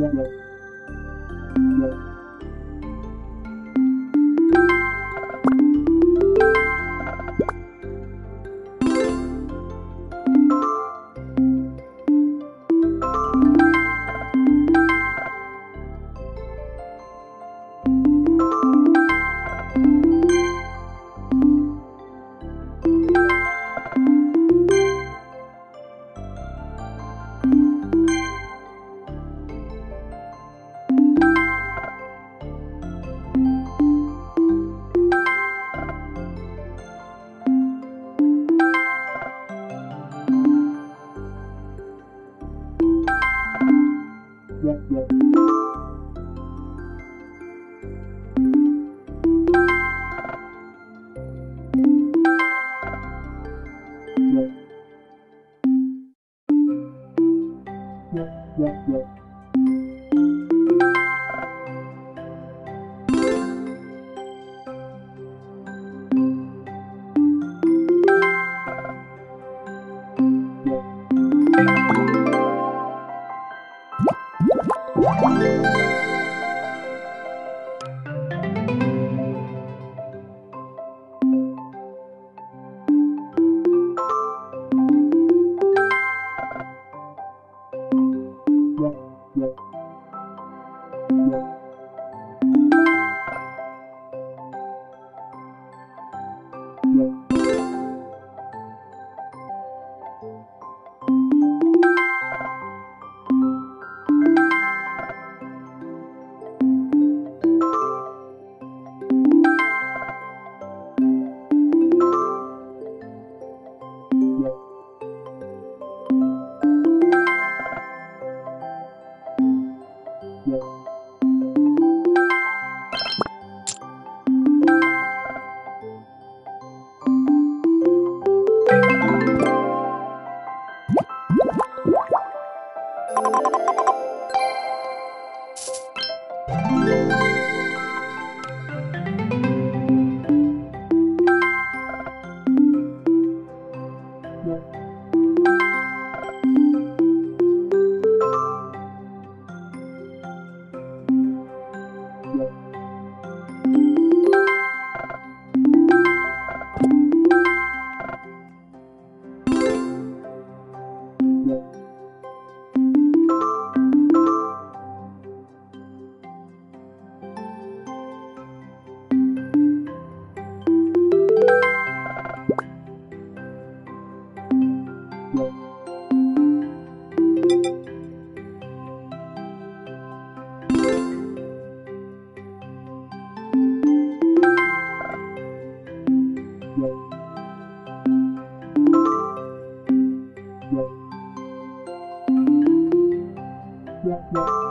Yeah. Yeah. Yeah, yeah.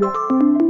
Música